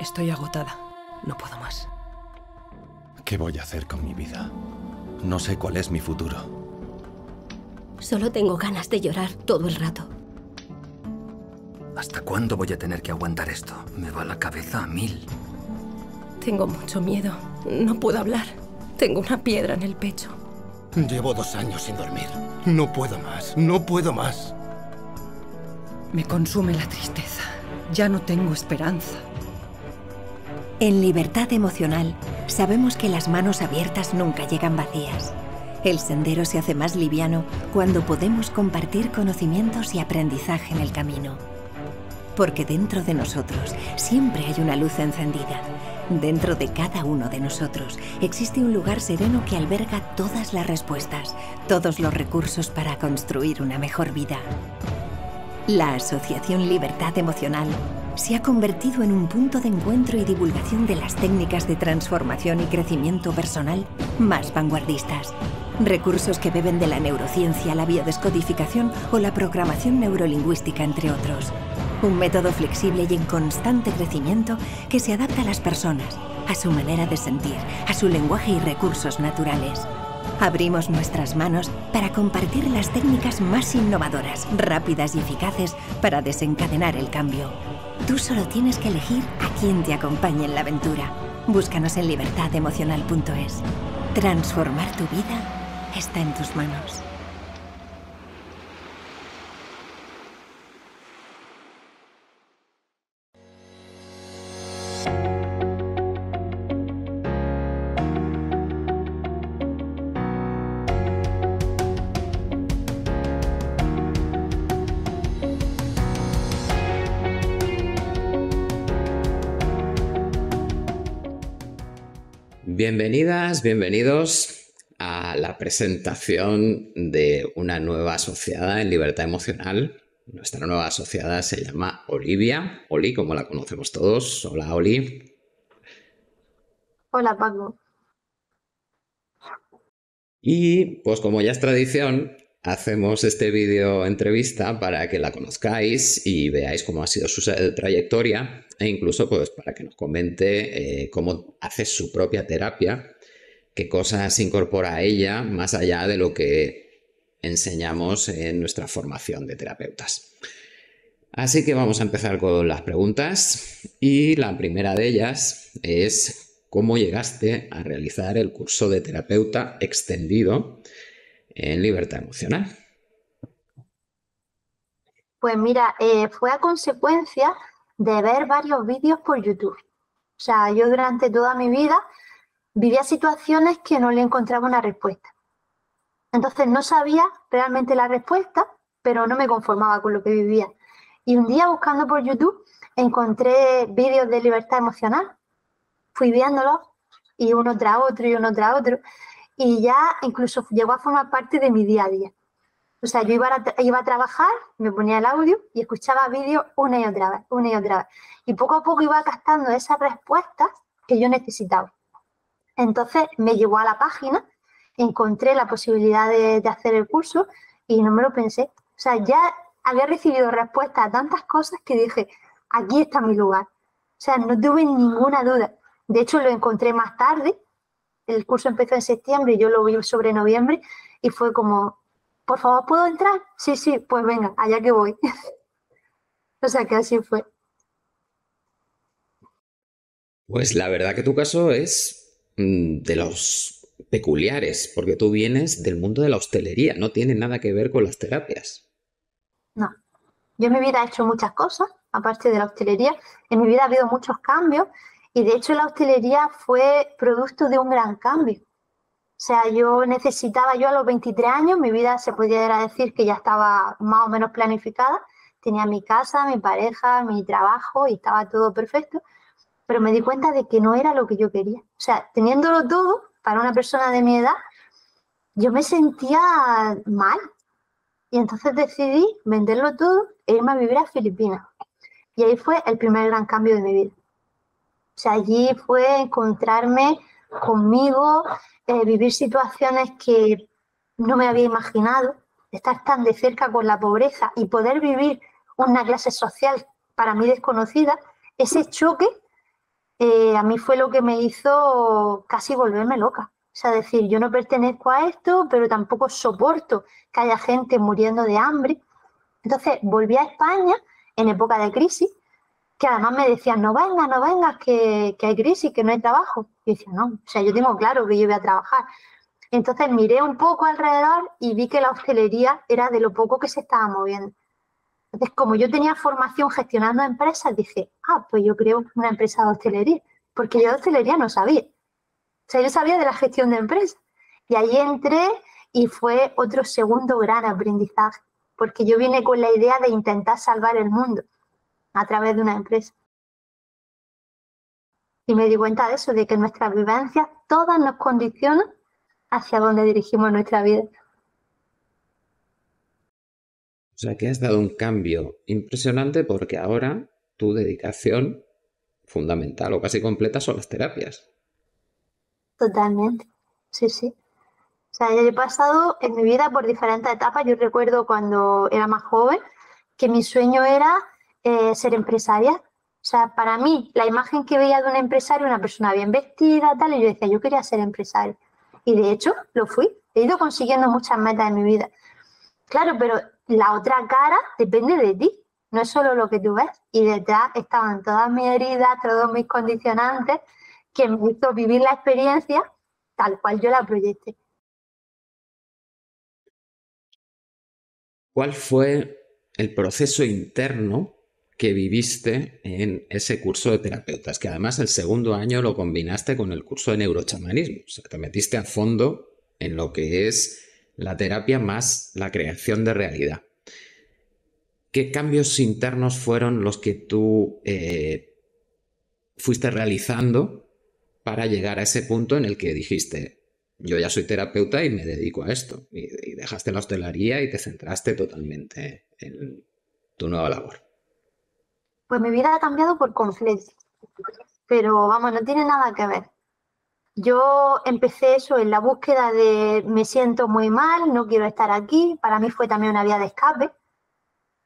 Estoy agotada. No puedo más. ¿Qué voy a hacer con mi vida? No sé cuál es mi futuro. Solo tengo ganas de llorar todo el rato. ¿Hasta cuándo voy a tener que aguantar esto? Me va la cabeza a mil. Tengo mucho miedo. No puedo hablar. Tengo una piedra en el pecho. Llevo dos años sin dormir. No puedo más. No puedo más. Me consume la tristeza. Ya no tengo esperanza. En Libertad Emocional sabemos que las manos abiertas nunca llegan vacías. El sendero se hace más liviano cuando podemos compartir conocimientos y aprendizaje en el camino. Porque dentro de nosotros siempre hay una luz encendida. Dentro de cada uno de nosotros existe un lugar sereno que alberga todas las respuestas, todos los recursos para construir una mejor vida. La Asociación Libertad Emocional se ha convertido en un punto de encuentro y divulgación de las técnicas de transformación y crecimiento personal más vanguardistas. Recursos que beben de la neurociencia, la biodescodificación o la programación neurolingüística, entre otros. Un método flexible y en constante crecimiento que se adapta a las personas, a su manera de sentir, a su lenguaje y recursos naturales. Abrimos nuestras manos para compartir las técnicas más innovadoras, rápidas y eficaces para desencadenar el cambio. Tú solo tienes que elegir a quién te acompañe en la aventura. Búscanos en libertademocional.es. Transformar tu vida está en tus manos. Bienvenidas, bienvenidos a la presentación de una nueva asociada en libertad emocional. Nuestra nueva asociada se llama Olivia, Oli, como la conocemos todos. Hola, Oli. Hola, Paco. Y pues como ya es tradición, hacemos este vídeo entrevista para que la conozcáis y veáis cómo ha sido su trayectoria e incluso pues para que nos comente eh, cómo hace su propia terapia, qué cosas incorpora a ella más allá de lo que enseñamos en nuestra formación de terapeutas. Así que vamos a empezar con las preguntas y la primera de ellas es cómo llegaste a realizar el curso de terapeuta extendido en libertad emocional? Pues mira, eh, fue a consecuencia de ver varios vídeos por YouTube. O sea, yo durante toda mi vida vivía situaciones que no le encontraba una respuesta. Entonces no sabía realmente la respuesta, pero no me conformaba con lo que vivía. Y un día buscando por YouTube encontré vídeos de libertad emocional. Fui viéndolos y uno tras otro y uno tras otro y ya incluso llegó a formar parte de mi día a día. O sea, yo iba a, trabajar, me ponía el audio y escuchaba vídeos una y otra vez, una y otra vez. Y poco a poco iba captando esas respuestas que yo necesitaba. Entonces me llevó a la página, encontré la posibilidad de, de hacer el curso y no me lo pensé. O sea, ya había recibido respuestas a tantas cosas que dije, aquí está mi lugar. O sea, no tuve ninguna duda. De hecho, lo encontré más tarde el curso empezó en septiembre yo lo vi sobre noviembre y fue como, por favor, ¿puedo entrar? Sí, sí, pues venga, allá que voy. o sea que así fue. Pues la verdad que tu caso es mm, de los peculiares, porque tú vienes del mundo de la hostelería, no tiene nada que ver con las terapias. No, yo en mi vida he hecho muchas cosas, aparte de la hostelería, en mi vida ha habido muchos cambios y de hecho la hostelería fue producto de un gran cambio. O sea, yo necesitaba, yo a los 23 años, mi vida se podría decir que ya estaba más o menos planificada. Tenía mi casa, mi pareja, mi trabajo y estaba todo perfecto. Pero me di cuenta de que no era lo que yo quería. O sea, teniéndolo todo, para una persona de mi edad, yo me sentía mal. Y entonces decidí venderlo todo e irme a vivir a Filipinas. Y ahí fue el primer gran cambio de mi vida. O sea, allí fue encontrarme conmigo, eh, vivir situaciones que no me había imaginado, estar tan de cerca con la pobreza y poder vivir una clase social para mí desconocida, ese choque eh, a mí fue lo que me hizo casi volverme loca. O sea, decir, yo no pertenezco a esto, pero tampoco soporto que haya gente muriendo de hambre. Entonces volví a España en época de crisis, que además me decían, no vengas, no vengas, que, que hay crisis, que no hay trabajo. Y decía, no, o sea, yo tengo claro que yo voy a trabajar. Entonces miré un poco alrededor y vi que la hostelería era de lo poco que se estaba moviendo. Entonces, como yo tenía formación gestionando empresas, dije, ah, pues yo creo una empresa de hostelería, porque yo de hostelería no sabía. O sea, yo sabía de la gestión de empresas. Y ahí entré y fue otro segundo gran aprendizaje, porque yo vine con la idea de intentar salvar el mundo a través de una empresa. Y me di cuenta de eso, de que nuestras vivencias todas nos condicionan hacia dónde dirigimos nuestra vida. O sea que has dado un cambio impresionante porque ahora tu dedicación fundamental o casi completa son las terapias. Totalmente, sí, sí. O sea, yo he pasado en mi vida por diferentes etapas. Yo recuerdo cuando era más joven que mi sueño era eh, ser empresaria. O sea, para mí, la imagen que veía de un empresario, una persona bien vestida, tal, y yo decía, yo quería ser empresaria. Y de hecho, lo fui. He ido consiguiendo muchas metas en mi vida. Claro, pero la otra cara depende de ti, no es solo lo que tú ves. Y detrás estaban todas mis heridas, todos mis condicionantes que me hizo vivir la experiencia tal cual yo la proyecté. ¿Cuál fue el proceso interno que viviste en ese curso de terapeutas? Que además el segundo año lo combinaste con el curso de neurochamanismo. O sea, te metiste a fondo en lo que es la terapia más la creación de realidad. ¿Qué cambios internos fueron los que tú eh, fuiste realizando para llegar a ese punto en el que dijiste, yo ya soy terapeuta y me dedico a esto? Y, dejaste la hostelería y te centraste totalmente en tu nueva labor. Pues mi vida ha cambiado por completo, pero vamos, no tiene nada que ver. Yo empecé eso en la búsqueda de me siento muy mal, no quiero estar aquí. Para mí fue también una vía de escape,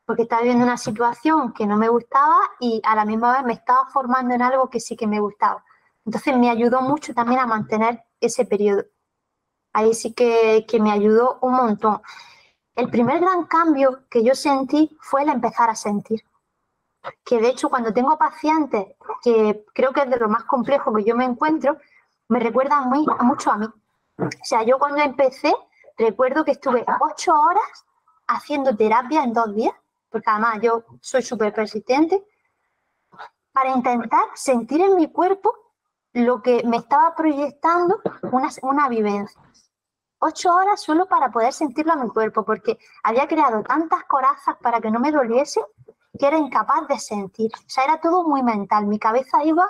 porque estaba viviendo una situación que no me gustaba y a la misma vez me estaba formando en algo que sí que me gustaba. Entonces me ayudó mucho también a mantener ese periodo. Ahí sí que, que me ayudó un montón. El primer gran cambio que yo sentí fue el empezar a sentir. Que de hecho cuando tengo pacientes, que creo que es de lo más complejo que yo me encuentro, me recuerda muy, mucho a mí. O sea, yo cuando empecé, recuerdo que estuve ocho horas haciendo terapia en dos días, porque además yo soy súper persistente, para intentar sentir en mi cuerpo lo que me estaba proyectando una, una vivencia. Ocho horas solo para poder sentirlo en mi cuerpo, porque había creado tantas corazas para que no me doliese que era incapaz de sentir. O sea, era todo muy mental. Mi cabeza iba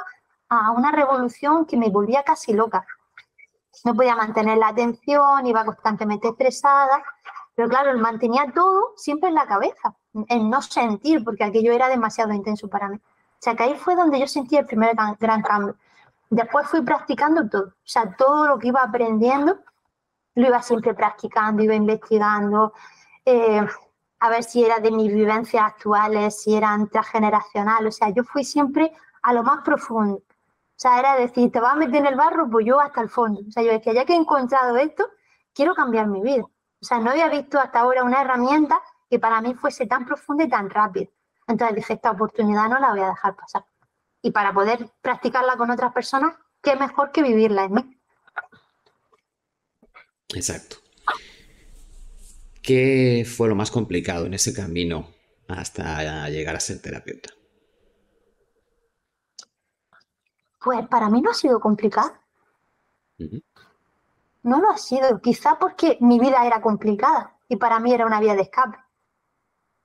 a una revolución que me volvía casi loca. No podía mantener la atención, iba constantemente estresada, pero claro, mantenía todo siempre en la cabeza, en no sentir, porque aquello era demasiado intenso para mí. O sea, que ahí fue donde yo sentí el primer gran, cambio. Después fui practicando todo, o sea, todo lo que iba aprendiendo, lo iba siempre practicando, iba investigando, eh, a ver si era de mis vivencias actuales, si eran transgeneracionales, o sea, yo fui siempre a lo más profundo. O sea, era decir, te vas a meter en el barro, pues yo hasta el fondo. O sea, yo decía, ya que he encontrado esto, quiero cambiar mi vida. O sea, no había visto hasta ahora una herramienta que para mí fuese tan profunda y tan rápida. Entonces dije, esta oportunidad no la voy a dejar pasar. Y para poder practicarla con otras personas, qué mejor que vivirla en mí. Exacto. ¿Qué fue lo más complicado en ese camino hasta llegar a ser terapeuta? Pues para mí no ha sido complicado. No lo ha sido, quizá porque mi vida era complicada y para mí era una vía de escape.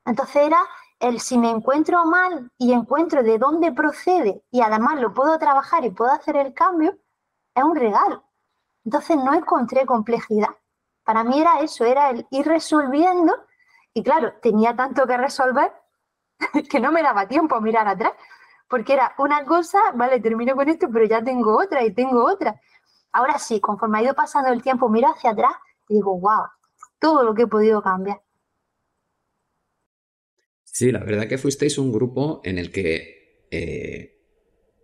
Entonces era el si me encuentro mal y encuentro de dónde procede y además lo puedo trabajar y puedo hacer el cambio, es un regalo. Entonces no encontré complejidad. Para mí era eso, era el ir resolviendo y claro, tenía tanto que resolver que no me daba tiempo a mirar atrás porque era una cosa, vale, termino con esto, pero ya tengo otra y tengo otra. Ahora sí, conforme ha ido pasando el tiempo, miro hacia atrás y digo, wow, todo lo que he podido cambiar. Sí, la verdad que fuisteis un grupo en el que eh,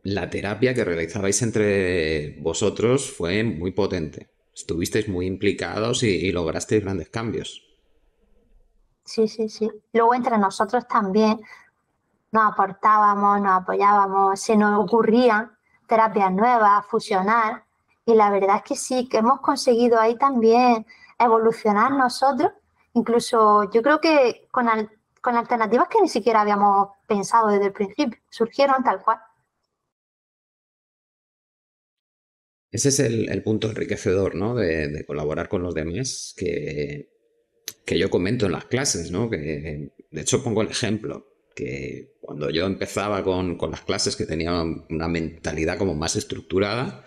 la terapia que realizabais entre vosotros fue muy potente. Estuvisteis muy implicados y, lograsteis grandes cambios. Sí, sí, sí. Luego entre nosotros también nos aportábamos, nos apoyábamos, se nos ocurrían terapias nuevas, fusionar. Y la verdad es que sí, que hemos conseguido ahí también evolucionar nosotros. Incluso yo creo que con, con alternativas que ni siquiera habíamos pensado desde el principio, surgieron tal cual. Ese es el, punto enriquecedor, ¿no? De, colaborar con los demás, que, que, yo comento en las clases, ¿no? Que, de hecho, pongo el ejemplo, que cuando yo empezaba con, con las clases, que tenía una mentalidad como más estructurada,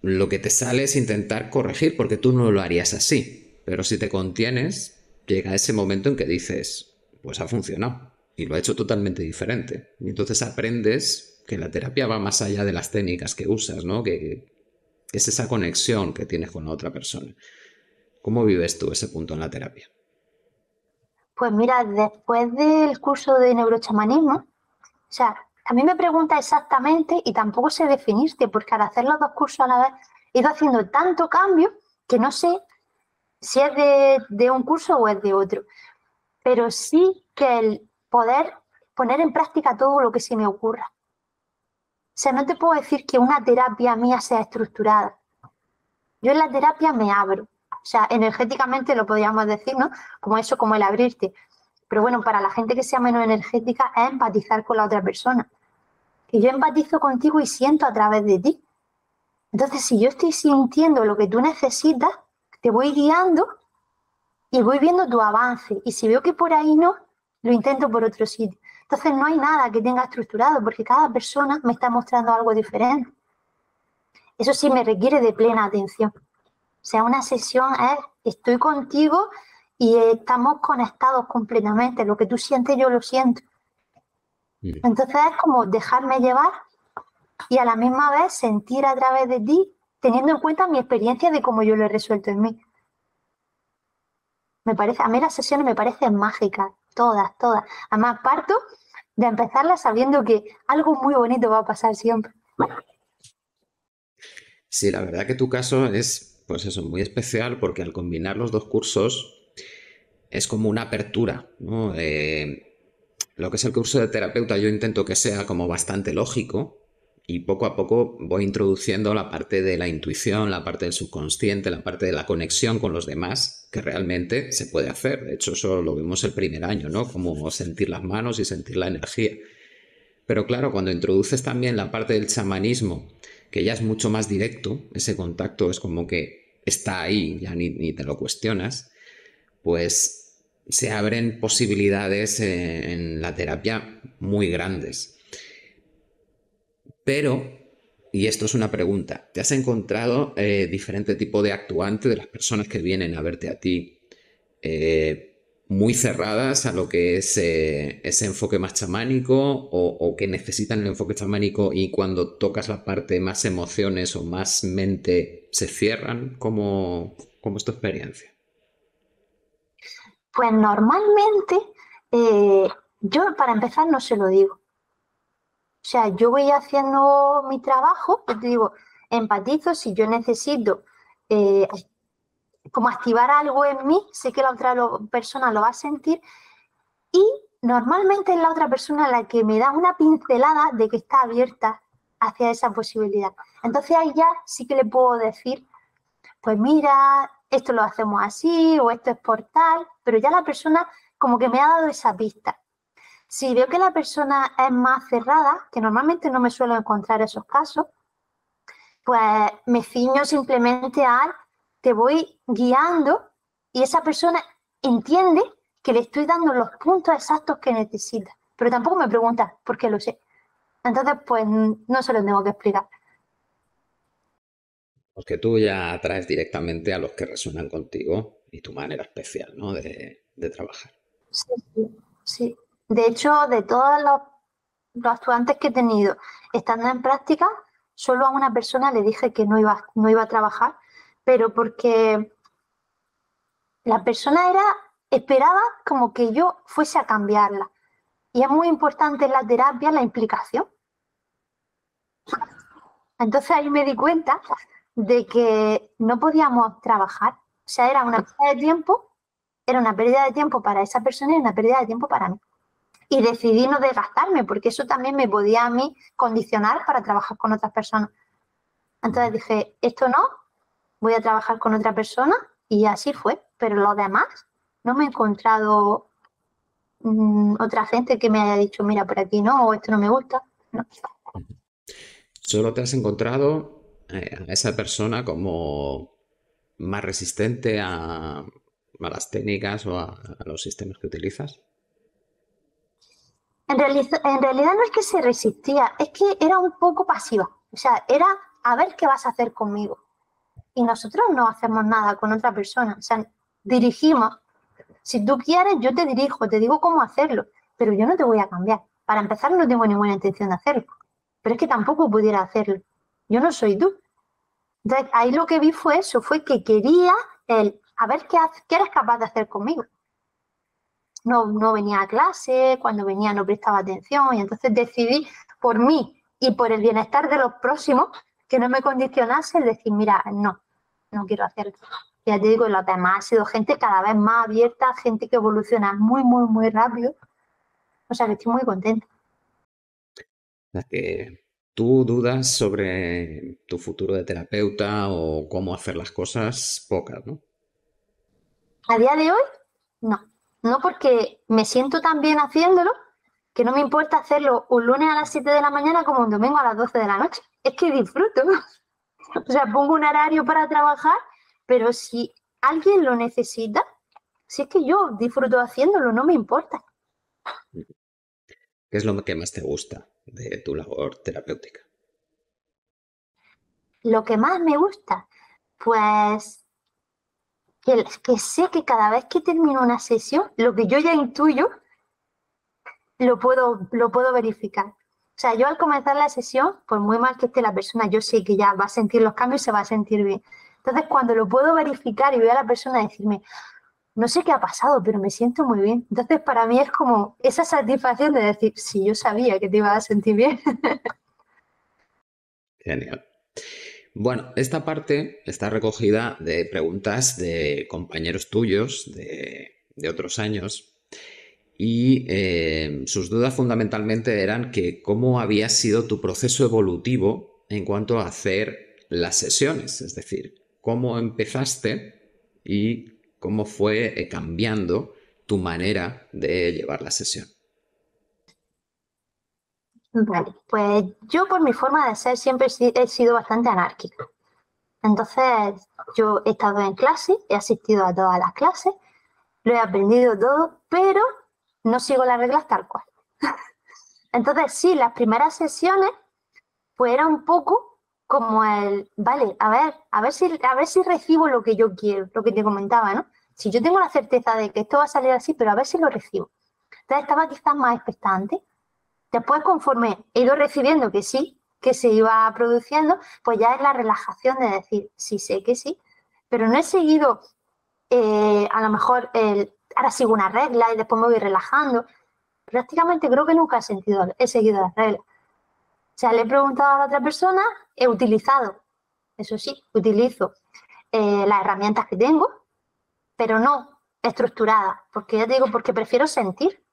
lo que te sale es intentar corregir, porque tú no lo harías así. Pero si te contienes, llega ese momento en que dices, pues ha funcionado. Y lo ha hecho totalmente diferente. Y entonces aprendes que la terapia va más allá de las técnicas que usas, ¿no? Que, es esa conexión que tienes con la otra persona. ¿Cómo vives tú ese punto en la terapia? Pues mira, después del curso de neurochamanismo, o sea, a mí me pregunta exactamente y tampoco sé definirte, porque al hacer los dos cursos a la vez he ido haciendo tanto cambio que no sé si es de, de un curso o es de otro. Pero sí que el poder poner en práctica todo lo que se me ocurra. O sea, no te puedo decir que una terapia mía sea estructurada. Yo en la terapia me abro. O sea, energéticamente lo podríamos decir, ¿no? Como eso, como el abrirte. Pero bueno, para la gente que sea menos energética es empatizar con la otra persona. Que yo empatizo contigo y siento a través de ti. Entonces, si yo estoy sintiendo lo que tú necesitas, te voy guiando y voy viendo tu avance. Y si veo que por ahí no, lo intento por otro sitio. Entonces no hay nada que tenga estructurado porque cada persona me está mostrando algo diferente. Eso sí me requiere de plena atención. O sea, una sesión es estoy contigo y estamos conectados completamente. Lo que tú sientes, yo lo siento. Entonces es como dejarme llevar y a la misma vez sentir a través de ti, teniendo en cuenta mi experiencia de cómo yo lo he resuelto en mí. Me parece, a mí las sesiones me parecen mágicas, todas, todas. Además, parto de empezarla sabiendo que algo muy bonito va a pasar siempre. Sí, la verdad que tu caso es, pues eso, muy especial porque al combinar los dos cursos es como una apertura, ¿no? Eh, lo que es el curso de terapeuta yo intento que sea como bastante lógico, y poco a poco voy introduciendo la parte de la intuición, la parte del subconsciente, la parte de la conexión con los demás, que realmente se puede hacer. De hecho, eso lo vimos el primer año, ¿no? Como sentir las manos y sentir la energía. Pero claro, cuando introduces también la parte del chamanismo, que ya es mucho más directo, ese contacto es como que está ahí, ya ni, ni te lo cuestionas, pues se abren posibilidades en la terapia muy grandes. Pero, y esto es una pregunta, ¿te has encontrado eh, diferente tipo de actuante de las personas que vienen a verte a ti? Eh, muy cerradas a lo que es eh, ese enfoque más chamánico o, que necesitan el enfoque chamánico y cuando tocas la parte más emociones o más mente se cierran? ¿Cómo, cómo es tu experiencia? Pues normalmente, yo para empezar no se lo digo. O sea, yo voy haciendo mi trabajo, te digo, empatizo si yo necesito eh, como activar algo en mí, sé que la otra persona lo va a sentir y normalmente es la otra persona la que me da una pincelada de que está abierta hacia esa posibilidad. Entonces ahí ya sí que le puedo decir, pues mira, esto lo hacemos así o esto es por tal, pero ya la persona como que me ha dado esa pista. Si veo que la persona es más cerrada, que normalmente no me suelo encontrar esos casos, pues me ciño simplemente al te voy guiando y esa persona entiende que le estoy dando los puntos exactos que necesita. Pero tampoco me pregunta por qué lo sé. Entonces, pues no se lo tengo que explicar. Porque tú ya atraes directamente a los que resuenan contigo y tu manera especial, ¿no? De, de trabajar. Sí, sí, sí. De hecho, de todos los, estudiantes que he tenido estando en práctica, solo a una persona le dije que no iba, no iba a trabajar, pero porque la persona era, esperaba como que yo fuese a cambiarla. Y es muy importante en la terapia la implicación. Entonces ahí me di cuenta de que no podíamos trabajar. O sea, era una pérdida de tiempo, era una pérdida de tiempo para esa persona y una pérdida de tiempo para mí. Y decidí no desgastarme, porque eso también me podía a mí condicionar para trabajar con otras personas. Entonces dije, esto no, voy a trabajar con otra persona y así fue. Pero lo demás, no me he encontrado mm, otra gente que me haya dicho, mira, por aquí no, o esto no me gusta. No. Solo te has encontrado eh, a esa persona como más resistente a, las técnicas o a, los sistemas que utilizas. En, realidad no es que se resistía, es que era un poco pasiva. O sea, era a ver qué vas a hacer conmigo. Y nosotros no hacemos nada con otra persona. O sea, dirigimos. Si tú quieres, yo te dirijo, te digo cómo hacerlo, pero yo no te voy a cambiar. Para empezar, no tengo ninguna intención de hacerlo. Pero es que tampoco pudiera hacerlo. Yo no soy tú. Entonces, ahí lo que vi fue eso, fue que quería el, a ver qué, qué eres capaz de hacer conmigo. No, no venía a clase, cuando venía no prestaba atención y entonces decidí por mí y por el bienestar de los próximos que no me condicionase el decir, mira, no, no quiero hacerlo. Ya te digo, lo demás ha sido gente cada vez más abierta, gente que evoluciona muy, muy, muy rápido. O sea que estoy muy contenta. tú dudas sobre tu futuro de terapeuta o cómo hacer las cosas, pocas, ¿no? A día de hoy, no. No porque me siento tan bien haciéndolo que no me importa hacerlo un lunes a las 7 de la mañana como un domingo a las 12 de la noche es que disfruto. O sea, pongo un horario para trabajar, pero si alguien lo necesita, si es que yo disfruto haciéndolo, no me importa. ¿Qué es lo que más te gusta de tu labor terapéutica? Lo que más me gusta, pues que, que sé que cada vez que termino una sesión, lo que yo ya intuyo, lo puedo, lo puedo verificar. O sea, yo al comenzar la sesión, por muy mal que esté la persona, yo sé que ya va a sentir los cambios y se va a sentir bien. Entonces, cuando lo puedo verificar y veo a la persona decirme, no sé qué ha pasado, pero me siento muy bien. Entonces, para mí es como esa satisfacción de decir, sí, yo sabía que te iba a sentir bien. Genial. Bueno, esta parte está recogida de preguntas de compañeros tuyos de, otros años y eh, sus dudas fundamentalmente eran que cómo había sido tu proceso evolutivo en cuanto a hacer las sesiones, es decir, cómo empezaste y cómo fue eh, cambiando tu manera de llevar la sesión. Vale, pues yo por mi forma de ser siempre he sido bastante anárquica. Entonces, yo he estado en clase, he asistido a todas las clases, lo he aprendido todo, pero no sigo las reglas tal cual. Entonces, sí, las primeras sesiones, pues era un poco como el, vale, a ver, a ver si, a ver si recibo lo que yo quiero, lo que te comentaba, ¿no? Si yo tengo la certeza de que esto va a salir así, pero a ver si lo recibo. Entonces estaba quizás más expectante. Después, conforme he ido recibiendo que sí, que se iba produciendo, pues ya es la relajación de decir, sí sé que sí, pero no he seguido eh, a lo mejor ahora sigo una regla y después me voy relajando. Prácticamente creo que nunca he, sentido, he seguido las reglas. O sea, le he preguntado a la otra persona, he utilizado, eso sí, utilizo eh, las herramientas que tengo, pero no estructuradas, porque ya te digo, porque prefiero sentir.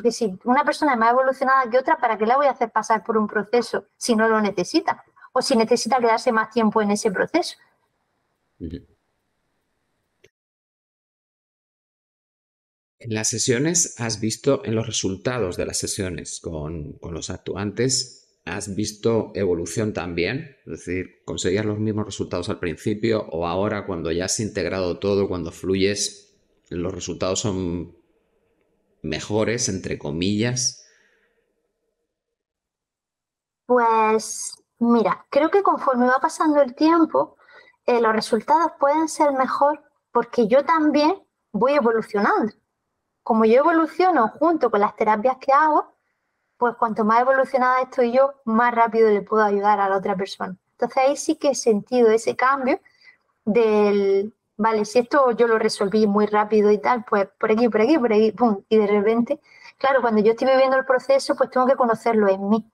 Porque si una persona es más evolucionada que otra, ¿para qué la voy a hacer pasar por un proceso si no lo necesita? O si necesita quedarse más tiempo en ese proceso. En las sesiones has visto, en los resultados de las sesiones con, los actuantes, has visto evolución también, es decir, conseguías los mismos resultados al principio o ahora cuando ya has integrado todo, cuando fluyes, los resultados son mejores, entre comillas. Pues mira, creo que conforme va pasando el tiempo, eh, los resultados pueden ser mejor porque yo también voy evolucionando como yo evoluciono junto con las terapias que hago, pues cuanto más evolucionada estoy yo, más rápido le puedo ayudar a la otra persona. Entonces ahí sí que he sentido ese cambio del, vale, si esto yo lo resolví muy rápido y tal, pues por aquí, por aquí, por aquí, pum, y de repente, claro, cuando yo estoy viviendo el proceso, pues tengo que conocerlo en mí.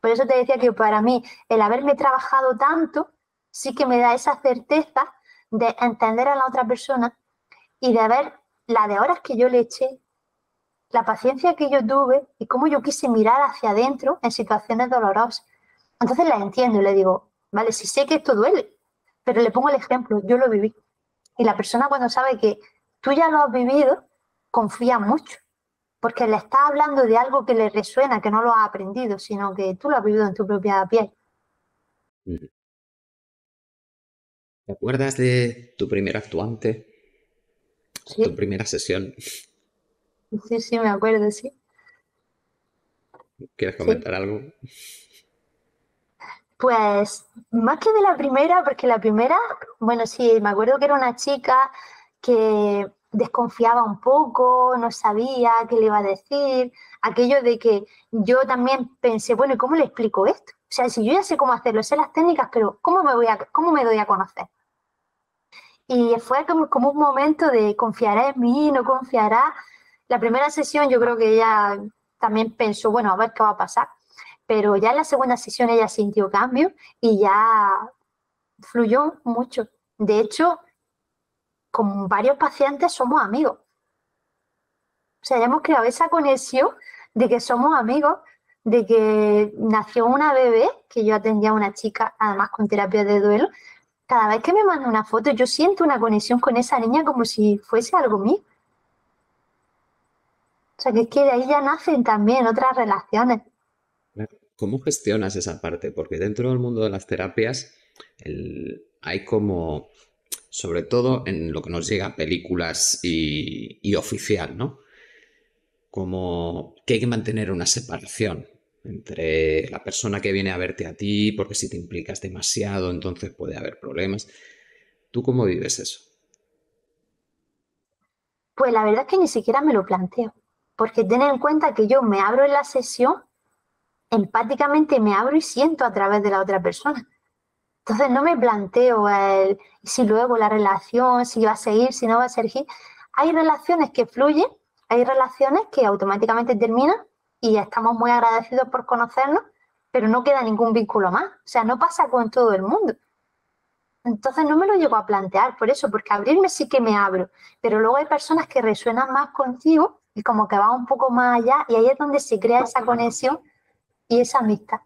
Por eso te decía que para mí el haberme trabajado tanto sí que me da esa certeza de entender a la otra persona y de ver la de horas que yo le eché, la paciencia que yo tuve y cómo yo quise mirar hacia adentro en situaciones dolorosas. Entonces la entiendo y le digo, vale, si sé que esto duele, pero le pongo el ejemplo, yo lo viví. Y la persona cuando sabe que tú ya lo has vivido, confía mucho, porque le estás hablando de algo que le resuena, que no lo has aprendido, sino que tú lo has vivido en tu propia piel. ¿Te acuerdas de tu primer actuante? Sí. Tu primera sesión. Sí, sí, me acuerdo, sí. ¿Quieres comentar algo? Pues más que de la primera, porque la primera, bueno, sí, me acuerdo que era una chica que desconfiaba un poco, no sabía qué le iba a decir, aquello de que yo también pensé, bueno, ¿y cómo le explico esto? O sea, si yo ya sé cómo hacerlo, sé las técnicas, pero ¿cómo me, voy a, cómo me doy a conocer? Y fue como, como un momento de confiará en mí, no confiará. La primera sesión yo creo que ella también pensó, bueno, a ver qué va a pasar. Pero ya en la segunda sesión ella sintió cambio y ya fluyó mucho. De hecho, con varios pacientes somos amigos. O sea, ya hemos creado esa conexión de que somos amigos, de que nació una bebé, que yo atendía a una chica, además con terapia de duelo. Cada vez que me manda una foto, yo siento una conexión con esa niña como si fuese algo mío. O sea, que es que de ahí ya nacen también otras relaciones. ¿Cómo gestionas esa parte? Porque dentro del mundo de las terapias hay como, sobre todo en lo que nos llega a películas y, y oficial, ¿no? Como que hay que mantener una separación entre la persona que viene a verte a ti, porque si te implicas demasiado, entonces puede haber problemas. ¿Tú cómo vives eso? Pues la verdad es que ni siquiera me lo planteo, porque ten en cuenta que yo me abro en la sesión, empáticamente me abro y siento a través de la otra persona. Entonces no me planteo si luego la relación, si va a seguir, si no va a seguir. Hay relaciones que fluyen, hay relaciones que automáticamente terminan y estamos muy agradecidos por conocernos, pero no queda ningún vínculo más. O sea, no pasa con todo el mundo. Entonces no me lo llego a plantear por eso, porque abrirme sí que me abro, pero luego hay personas que resuenan más contigo y como que van un poco más allá y ahí es donde se crea esa conexión y esa amistad.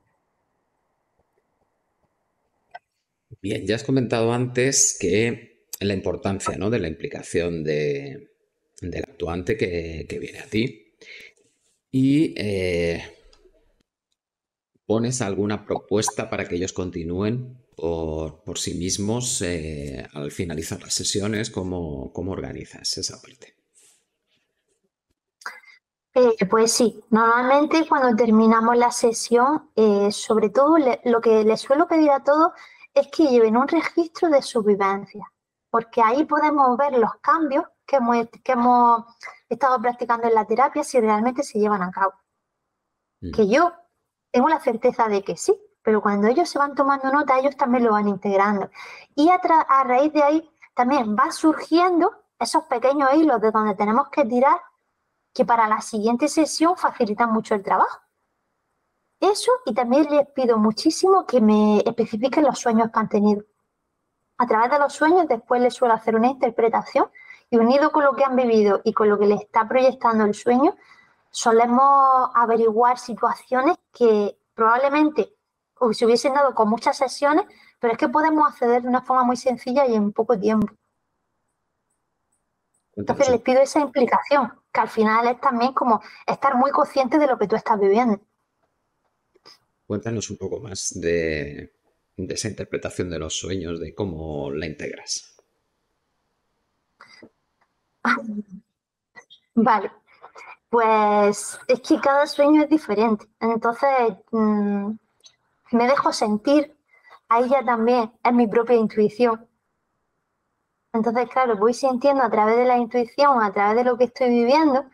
Bien, ya has comentado antes que la importancia, ¿no? de la implicación de, del actuante que, que viene a ti. Y eh, pones alguna propuesta para que ellos continúen por, por sí mismos eh, al finalizar las sesiones. ¿Cómo, cómo organizas esa parte? Eh, pues sí, normalmente cuando terminamos la sesión, eh, sobre todo le- lo que les suelo pedir a todos es que lleven un registro de su vivencia, porque ahí podemos ver los cambios que hemos, que hemos estado practicando en la terapia si realmente se llevan a cabo. Mm. Que yo tengo la certeza de que sí, pero cuando ellos se van tomando nota, ellos también lo van integrando. Y a, a raíz de ahí también va surgiendo esos pequeños hilos de donde tenemos que tirar que para la siguiente sesión facilitan mucho el trabajo. Eso y también les pido muchísimo que me especifiquen los sueños que han tenido. A través de los sueños después les suelo hacer una interpretación y unido con lo que han vivido y con lo que les está proyectando el sueño, solemos averiguar situaciones que probablemente se hubiesen dado con muchas sesiones, pero es que podemos acceder de una forma muy sencilla y en poco tiempo. Entonces les pido esa implicación, que al final es también como estar muy consciente de lo que tú estás viviendo. cuéntanos un poco más de, de esa interpretación de los sueños, de cómo la integras. Vale, pues es que cada sueño es diferente. Entonces mm, me dejo sentir, ahí ya también es mi propia intuición. Entonces, claro, voy sintiendo a través de la intuición, a través de lo que estoy viviendo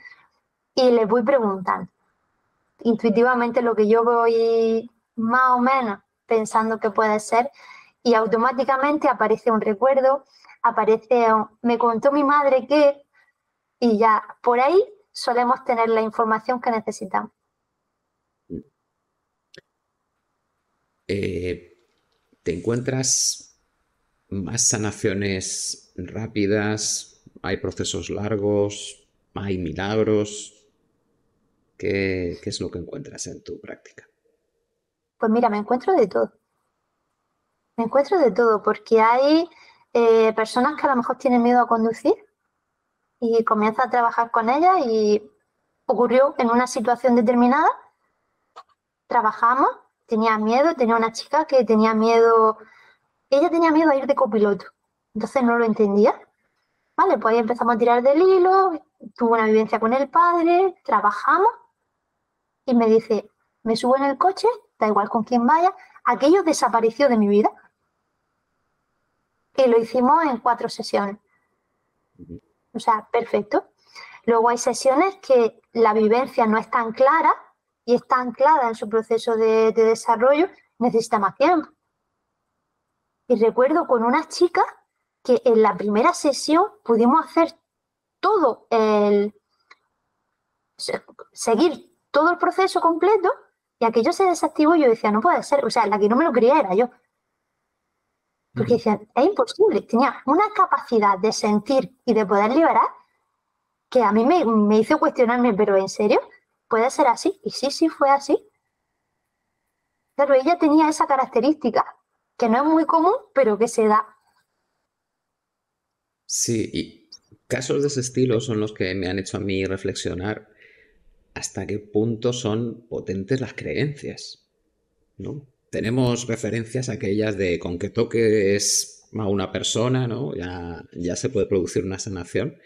y les voy preguntando. Intuitivamente lo que yo voy más o menos pensando que puede ser y automáticamente aparece un recuerdo, aparece, me contó mi madre que y ya por ahí solemos tener la información que necesitamos. eh, ¿te encuentras más sanaciones rápidas? ¿Hay procesos largos? ¿Hay milagros? ¿Qué, qué es lo que encuentras en tu práctica? Pues mira, me encuentro de todo. Me encuentro de todo, porque hay eh, personas que a lo mejor tienen miedo a conducir y comienza a trabajar con ellas y ocurrió en una situación determinada. Trabajamos, tenía miedo, tenía una chica que tenía miedo, ella tenía miedo a ir de copiloto, entonces no lo entendía. Vale, pues ahí empezamos a tirar del hilo, tuvo una vivencia con el padre, trabajamos y me dice, me subo en el coche, da igual con quién vaya, aquello desapareció de mi vida y lo hicimos en cuatro sesiones. O sea, perfecto. Luego hay sesiones que la vivencia no es tan clara y está anclada en su proceso de, desarrollo, necesita más tiempo. Y recuerdo con una chica que en la primera sesión pudimos hacer todo el seguir todo el proceso completo y aquello se desactivó y yo decía, no puede ser, o sea, la que no me lo creía era yo. Porque decían, es imposible. Tenía una capacidad de sentir y de poder liberar que a mí me, hizo cuestionarme, pero ¿en serio? ¿Puede ser así? Y sí, sí fue así. Pero ella tenía esa característica, que no es muy común, pero que se da. Sí, y casos de ese estilo son los que me han hecho a mí reflexionar hasta qué punto son potentes las creencias. ¿no? tenemos referencias aquellas de con que toques a una persona, ¿no? Ya, ya se puede producir una sanación.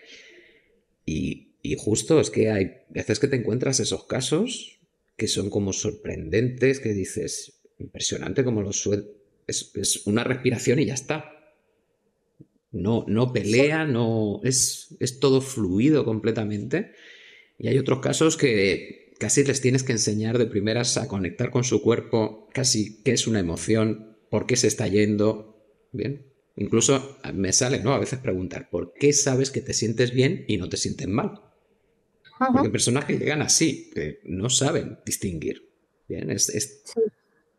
Y, justo es que hay veces que te encuentras esos casos que son como sorprendentes, que dices, impresionante como los suel es, es, una respiración y ya está. No, no pelea, no. Es, es todo fluido completamente. Y hay otros casos que casi les tienes que enseñar de primeras a conectar con su cuerpo, casi qué es una emoción, por qué se está yendo, ¿bien? Incluso me sale, ¿no? A veces preguntar, ¿por qué sabes que te sientes bien y no te sientes mal? Porque personas que llegan así, que no saben distinguir. Bien, es,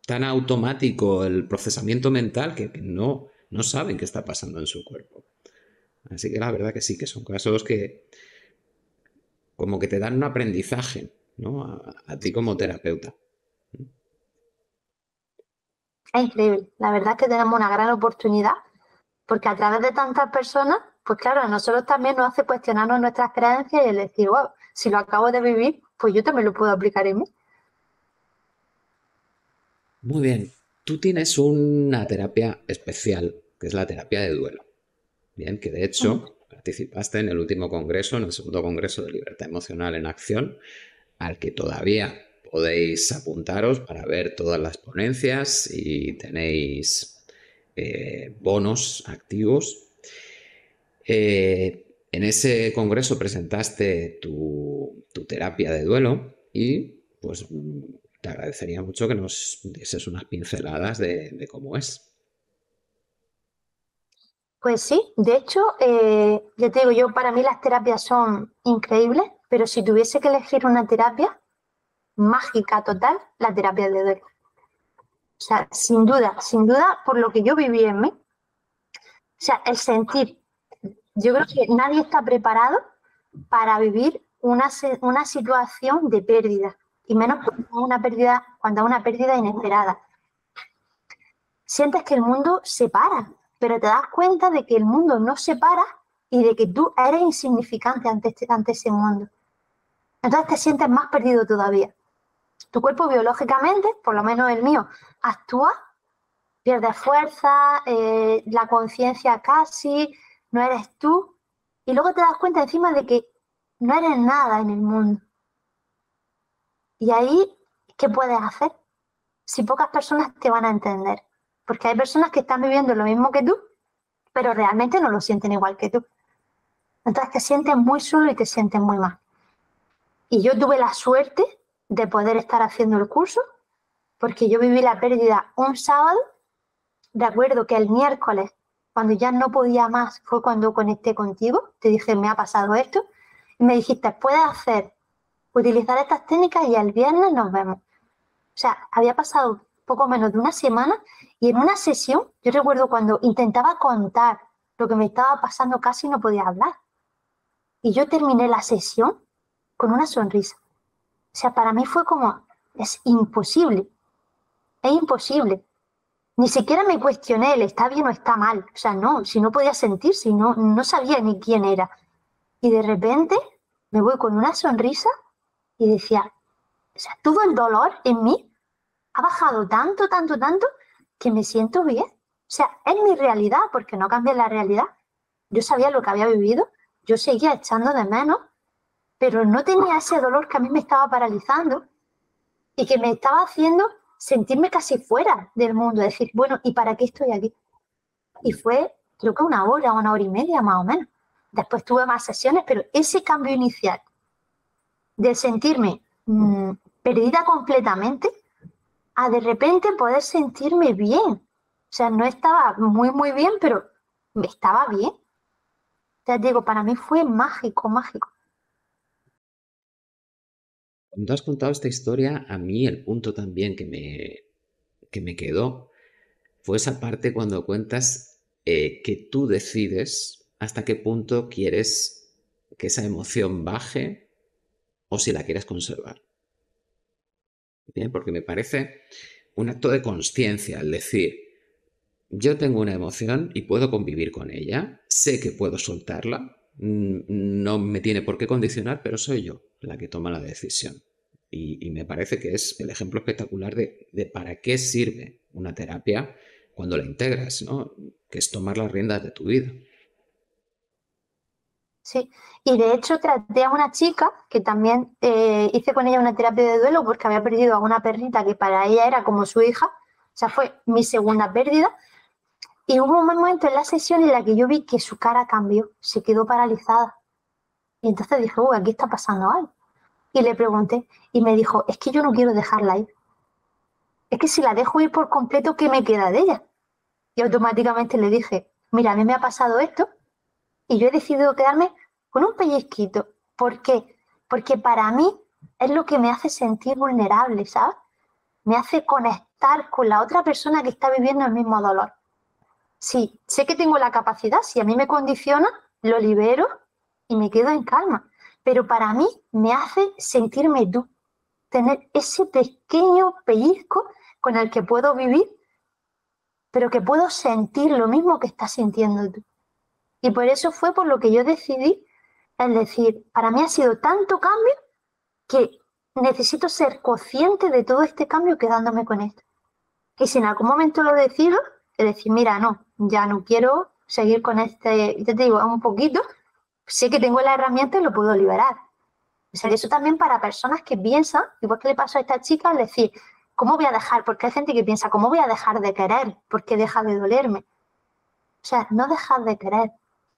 tan automático el procesamiento mental que, no, no saben qué está pasando en su cuerpo. Así que la verdad que sí, que son casos que como que te dan un aprendizaje ¿no? A, ti como terapeuta. Es increíble. La verdad es que tenemos una gran oportunidad porque a través de tantas personas, pues claro, a nosotros también nos hace cuestionarnos nuestras creencias y el decir, wow, si lo acabo de vivir, pues yo también lo puedo aplicar en mí. Muy bien. Tú tienes una terapia especial, que es la terapia de duelo. Bien, que de hecho participaste en el último congreso, en el segundo congreso de libertad emocional en acción, al que todavía podéis apuntaros para ver todas las ponencias y tenéis eh, bonos activos. Eh, en ese congreso presentaste tu, terapia de duelo y pues te agradecería mucho que nos dieses unas pinceladas de, cómo es. Pues sí, de hecho, eh, ya te digo, yo para mí las terapias son increíbles pero si tuviese que elegir una terapia mágica total, la terapia de duelo. O sea, sin duda, sin duda, por lo que yo viví en mí. O sea, el sentir. Yo creo que nadie está preparado para vivir una, una situación de pérdida, y menos cuando una pérdida, cuando una pérdida inesperada. Sientes que el mundo se para, pero te das cuenta de que el mundo no se para y de que tú eres insignificante ante, este, ante ese mundo. Entonces te sientes más perdido todavía. Tu cuerpo biológicamente, por lo menos el mío, actúa, pierde fuerza, eh, la conciencia casi, no eres tú. Y luego te das cuenta encima de que no eres nada en el mundo. Y ahí, ¿qué puedes hacer? Si pocas personas te van a entender. Porque hay personas que están viviendo lo mismo que tú, pero realmente no lo sienten igual que tú. Entonces te sientes muy solo y te sientes muy mal. Y yo tuve la suerte de poder estar haciendo el curso, porque yo viví la pérdida un sábado. De acuerdo que el miércoles, cuando ya no podía más, fue cuando conecté contigo. Te dije, me ha pasado esto. Y me dijiste, puedes hacer, utilizar estas técnicas y el viernes nos vemos. O sea, había pasado poco menos de una semana y en una sesión, yo recuerdo cuando intentaba contar lo que me estaba pasando, casi no podía hablar. Y yo terminé la sesión con una sonrisa. O sea, para mí fue como, es imposible, es imposible. Ni siquiera me cuestioné el está bien o está mal. O sea, no, si no podía sentir, si no, no sabía ni quién era. Y de repente me voy con una sonrisa y decía, o sea, todo el dolor en mí ha bajado tanto, tanto, tanto que me siento bien. O sea, es mi realidad, porque no cambia la realidad. Yo sabía lo que había vivido, yo seguía echando de menos, pero no tenía ese dolor que a mí me estaba paralizando y que me estaba haciendo sentirme casi fuera del mundo, decir, bueno, ¿y para qué estoy aquí? Y fue, creo que una hora, una hora y media más o menos. Después tuve más sesiones, pero ese cambio inicial de sentirme mm, perdida completamente a de repente poder sentirme bien. O sea, no estaba muy, muy bien, pero estaba bien. Te digo, para mí fue mágico, mágico. Cuando has contado esta historia, a mí el punto también que me, que me quedó fue esa parte cuando cuentas eh, que tú decides hasta qué punto quieres que esa emoción baje o si la quieres conservar. Bien, porque me parece un acto de conciencia el decir, yo tengo una emoción y puedo convivir con ella, sé que puedo soltarla, no me tiene por qué condicionar, pero soy yo la que toma la decisión. Y, me parece que es el ejemplo espectacular de, para qué sirve una terapia cuando la integras, ¿no? que es tomar las riendas de tu vida. Sí, y de hecho traté a una chica que también eh, hice con ella una terapia de duelo porque había perdido a una perrita que para ella era como su hija, o sea, fue mi segunda pérdida. Y hubo un momento en la sesión en la que yo vi que su cara cambió, se quedó paralizada. Y entonces dije, uy, aquí está pasando algo. Y le pregunté y me dijo, es que yo no quiero dejarla ir. Es que si la dejo ir por completo, ¿qué me queda de ella? Y automáticamente le dije, mira, a mí me ha pasado esto y yo he decidido quedarme con un pellizquito. ¿Por qué? Porque para mí es lo que me hace sentir vulnerable, ¿sabes? Me hace conectar con la otra persona que está viviendo el mismo dolor. Sí, sé que tengo la capacidad, si a mí me condiciona, lo libero y me quedo en calma pero para mí me hace sentirme tú, tener ese pequeño pellizco con el que puedo vivir, pero que puedo sentir lo mismo que estás sintiendo tú. Y por eso fue por lo que yo decidí, es decir, para mí ha sido tanto cambio que necesito ser consciente de todo este cambio quedándome con esto. Y si en algún momento lo decido, es decir, mira, no, ya no quiero seguir con este, yo te digo, un poquito, sé que tengo la herramienta y lo puedo liberar. O sea, eso también para personas que piensan, igual que le pasó a esta chica, es decir, ¿cómo voy a dejar? Porque hay gente que piensa, ¿cómo voy a dejar de querer? Porque deja de dolerme. O sea, no dejar de querer.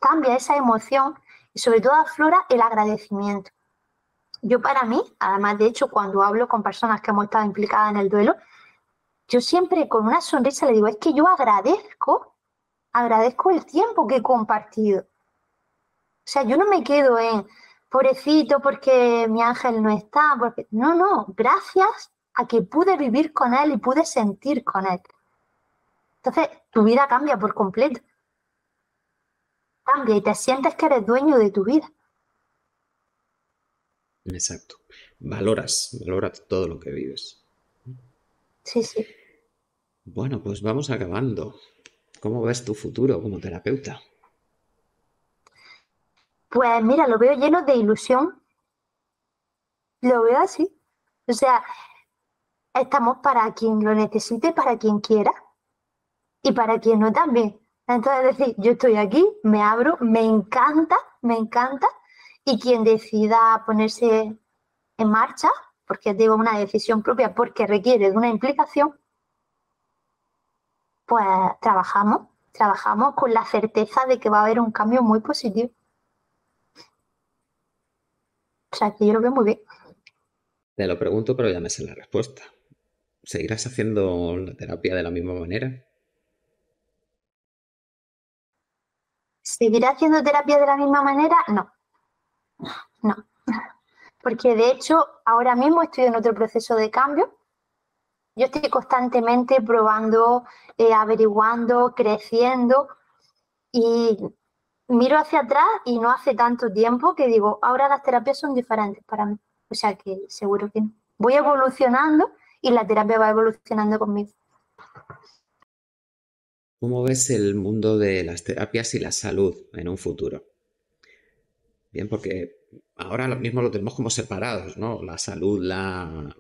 Cambia esa emoción y sobre todo aflora el agradecimiento. Yo para mí, además de hecho, cuando hablo con personas que hemos estado implicadas en el duelo, yo siempre con una sonrisa le digo, es que yo agradezco, agradezco el tiempo que he compartido. O sea, yo no me quedo en pobrecito porque mi ángel no está, porque no, no, gracias a que pude vivir con él y pude sentir con él. Entonces, tu vida cambia por completo. Cambia y te sientes que eres dueño de tu vida. Exacto. Valoras, valoras todo lo que vives. Sí, sí. Bueno, pues vamos acabando. ¿Cómo ves tu futuro como terapeuta? Pues mira, lo veo lleno de ilusión. Lo veo así. O sea, estamos para quien lo necesite, para quien quiera y para quien no también. Entonces, decir, yo estoy aquí, me abro, me encanta, me encanta, y quien decida ponerse en marcha, porque digo una decisión propia, porque requiere de una implicación, pues trabajamos, trabajamos con la certeza de que va a haber un cambio muy positivo. O sea, que yo lo veo muy bien. Te lo pregunto, pero ya me sé la respuesta. ¿Seguirás haciendo la terapia de la misma manera? ¿Seguiré haciendo terapia de la misma manera? No. No. Porque de hecho, ahora mismo estoy en otro proceso de cambio yo estoy constantemente probando, eh, averiguando, creciendo y miro hacia atrás y no hace tanto tiempo que digo, ahora las terapias son diferentes para mí. O sea que seguro que voy evolucionando y la terapia va evolucionando conmigo. ¿Cómo ves el mundo de las terapias y la salud en un futuro? Bien, porque ahora mismo lo tenemos como separados, ¿no? La salud, la...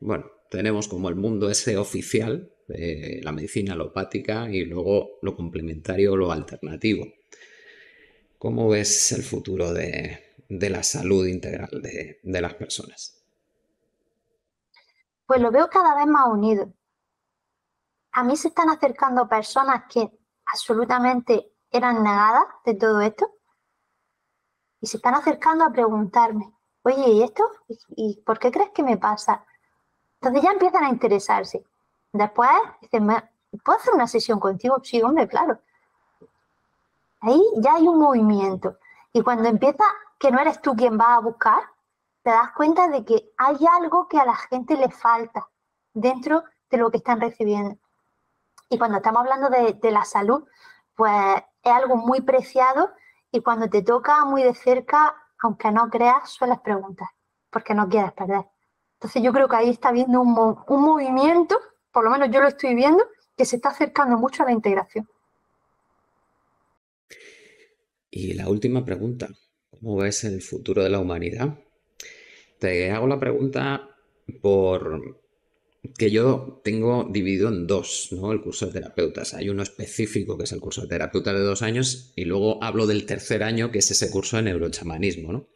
Bueno, tenemos como el mundo ese oficial de la medicina alopática y luego lo complementario, lo alternativo. ¿Cómo ves el futuro de, la salud integral de, de las personas? Pues lo veo cada vez más unido. A mí se están acercando personas que absolutamente eran negadas de todo esto y se están acercando a preguntarme, oye, ¿y esto? ¿Y por qué crees que me pasa? Entonces ya empiezan a interesarse. Después dicen, ¿puedo hacer una sesión contigo? Sí, hombre, claro. Ahí ya hay un movimiento. Y cuando empieza que no eres tú quien va a buscar, te das cuenta de que hay algo que a la gente le falta dentro de lo que están recibiendo. Y cuando estamos hablando de, la salud, pues es algo muy preciado y cuando te toca muy de cerca, aunque no creas, sueles preguntar, porque no quieres perder. Entonces yo creo que ahí está viendo un movimiento, por lo menos yo lo estoy viendo, que se está acercando mucho a la integración. Y la última pregunta, ¿cómo ves el futuro de la humanidad? Te hago la pregunta por que yo tengo dividido en dos, ¿no? El curso de terapeutas. Hay uno específico que es el curso de terapeutas de dos años y luego hablo del tercer año que es ese curso de neurochamanismo, ¿no?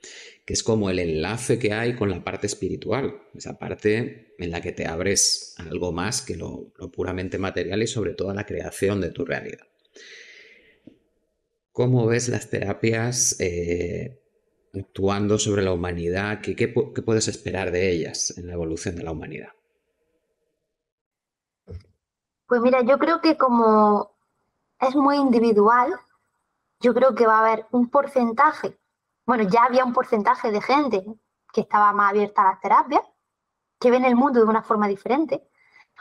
Que es como el enlace que hay con la parte espiritual, esa parte en la que te abres a algo más que lo, puramente material y sobre todo a la creación de tu realidad. ¿Cómo ves las terapias eh, actuando sobre la humanidad? qué puedes esperar de ellas en la evolución de la humanidad? Pues mira, yo creo que como es muy individual, yo creo que va a haber un porcentaje, bueno, ya había un porcentaje de gente que estaba más abierta a las terapias, que ven el mundo de una forma diferente,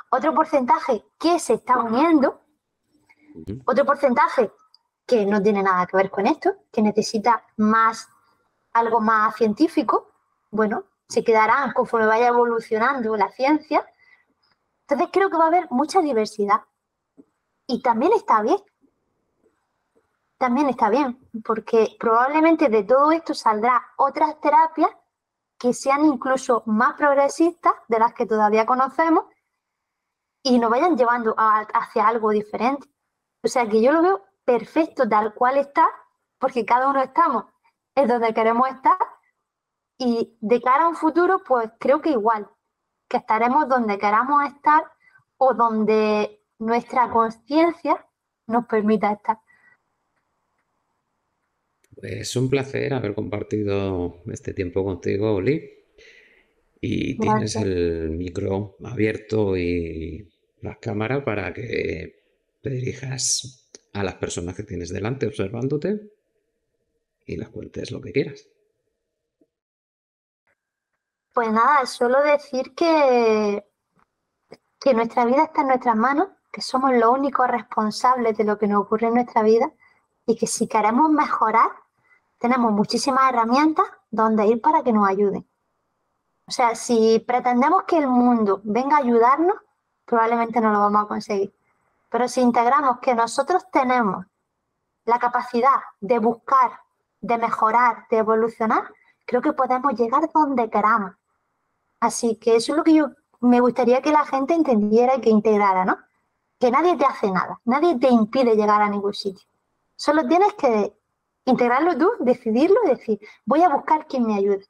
otro porcentaje que se está uniendo, otro porcentaje que no tiene nada que ver con esto, que necesita más algo más científico, bueno, se quedarán conforme vaya evolucionando la ciencia entonces creo que va a haber mucha diversidad. Y también está bien. También está bien, porque probablemente de todo esto saldrá otras terapias que sean incluso más progresistas de las que todavía conocemos y nos vayan llevando hacia algo diferente. O sea que yo lo veo perfecto tal cual está, porque cada uno estamos en donde queremos estar y de cara a un futuro, pues creo que igual que estaremos donde queramos estar o donde nuestra conciencia nos permita estar. Es un placer haber compartido este tiempo contigo, Oli. Y tienes el micro abierto y la cámara para que te dirijas a las personas que tienes delante observándote y las cuentes lo que quieras. Pues nada, solo decir que, que nuestra vida está en nuestras manos, que somos los únicos responsables de lo que nos ocurre en nuestra vida y que si queremos mejorar, tenemos muchísimas herramientas donde ir para que nos ayuden. O sea, si pretendemos que el mundo venga a ayudarnos, probablemente no lo vamos a conseguir. Pero si integramos que nosotros tenemos la capacidad de buscar, de mejorar, de evolucionar, creo que podemos llegar donde queramos. Así que eso es lo que yo me gustaría que la gente entendiera y que integrara, ¿no? Que nadie te hace nada, nadie te impide llegar a ningún sitio. Solo tienes que integrarlo tú, decidirlo y decir, voy a buscar quien me ayude.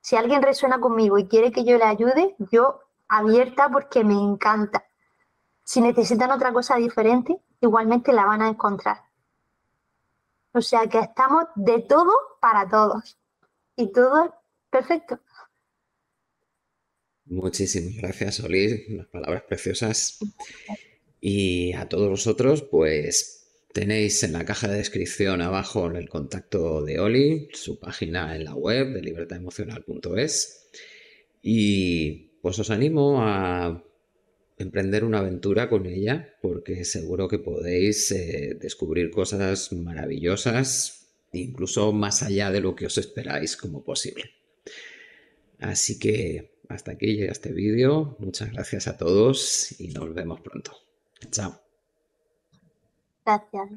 Si alguien resuena conmigo y quiere que yo le ayude, yo abierta porque me encanta. Si necesitan otra cosa diferente, igualmente la van a encontrar. O sea que estamos de todo para todos. Y todo perfecto. Muchísimas gracias, Oli, las palabras preciosas. Y a todos vosotros, pues tenéis en la caja de descripción abajo el contacto de Oli, su página en la web de libertademocional.es. Y pues os animo a emprender una aventura con ella, porque seguro que podéis eh, descubrir cosas maravillosas, incluso más allá de lo que os esperáis como posible. Así que hasta aquí llega este vídeo. Muchas gracias a todos y nos vemos pronto. Chao. Gracias.